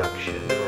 production.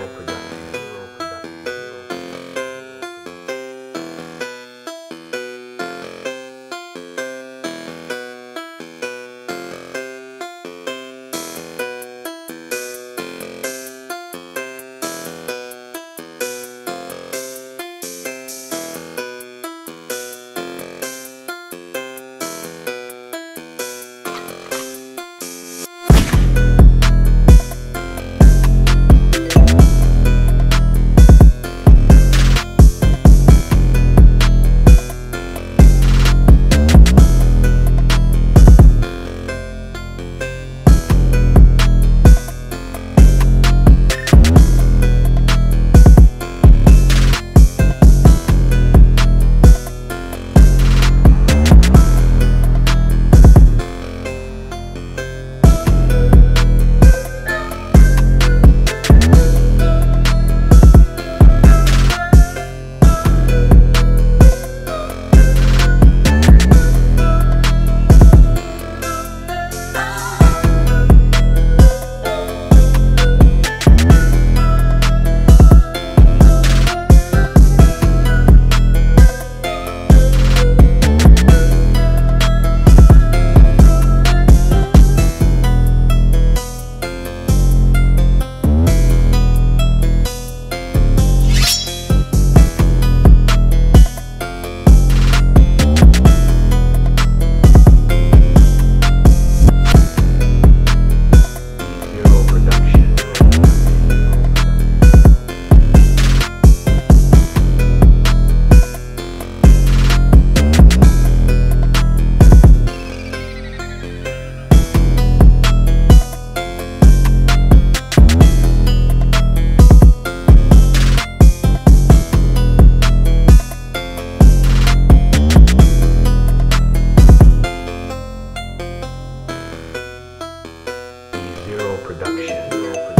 Hero Production.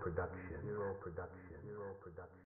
Production. Zero production. Zero production.